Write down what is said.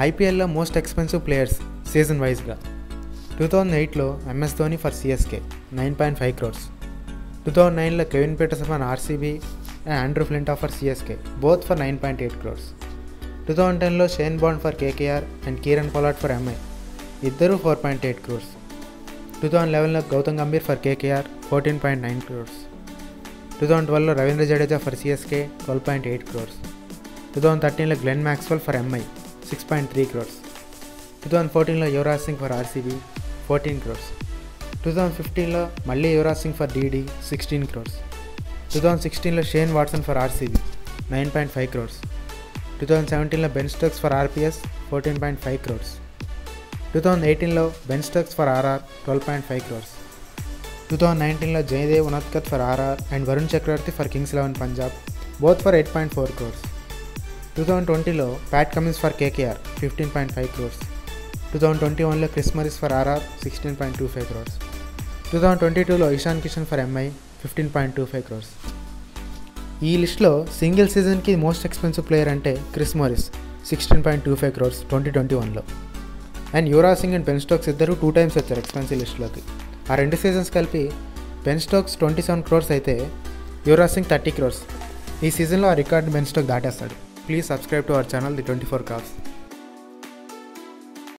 ఐపీఎల్లో most expensive players season వైజ్గా. Two thousand ఎయిట్లో MS Dhoni for CSK nine point five crores. Two thousand నైన్లో Kevin Pietersen for RCB and Andrew Flintoff for CSK both for nine point eight crores. Two thousand టెన్లో Shane Bond for KKR and Kieron Pollard for MI ఇద్దరు four point eight crores. Two thousand లెవెన్లో Gautam Gambhir for KKR fourteen point nine crores. Two thousand ట్వెల్వ్లో Ravindra Jadeja for CSK twelve point eight crores. Two thousand థర్టీన్లో Glenn Maxwell for MI six point three crores two thousand ఫోర్టీన్లో Yuvraj Singh for RCB fourteen crores two thousand ఫిఫ్టీన్లో మళ్ళీ Yuvraj Singh for DD sixteen crores two thousand సిక్స్టీన్లో Shane Watson for RCB nine point five crores two thousand సెవెంటీన్లో Ben Stokes for RPS fourteen point five crores two thousand ఎయిటీన్లో Ben Stokes for RR twelve point five crores two thousand నైన్టీన్లో Jaydev Unadkat for RR and Varun Chakravarthy for Kings Eleven Punjab both for eight point four crores two thousand ట్వంటీలో Pat Cummins for KKR fifteen point five crores two thousand twenty వన్లో Chris Morris for RR sixteen point two five crores two thousand twenty టూలో Ishan Kishan for MI fifteen point two five crores ఈ లిస్ట్లో single సీజన్కి most expensive player అంటే Chris Morris sixteen point two five crores twenty twenty వన్లో and Yuvraj Singh and Ben Stokes ఇద్దరు two times వచ్చారు expensive లిస్ట్లోకి. ఆ రెండు సీజన్స్ కలిపి Ben Stokes twenty seven crores అయితే యువరాజ్ సింగ్ థర్టీ క్రోర్స్ ఈ సీజన్లో ఆ రికార్డ్ బెన్ స్టోక్ దాటేస్తాడు. Please subscribe to our channel The 24 Cars.